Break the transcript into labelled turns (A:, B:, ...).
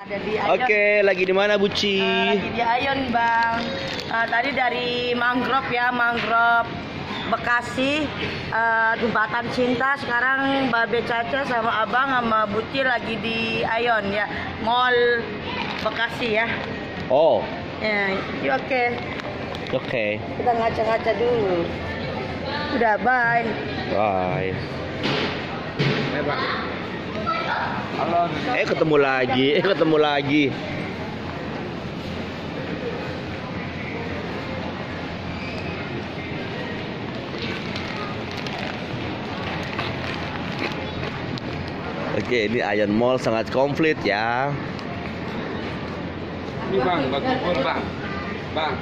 A: Ada di Ayon.
B: Oke, lagi di mana Buci?
A: Eh, lagi di Ayon bang. Eh, tadi dari mangrove ya, mangrove Bekasi, eh, jembatan cinta. Sekarang Babe Caca sama Abang sama Buci lagi di Ayon ya, Mall Bekasi ya.
B: Oh,
A: Ya, yuk, oke.
B: oke.
A: Kita ngaca-ngaca dulu. Udah, bye.
B: Bye. Eh ketemu lagi, eh ketemu lagi. Oke, ini Ayan Mall sangat komplit ya.
C: Ini bang, bang, bang, bang,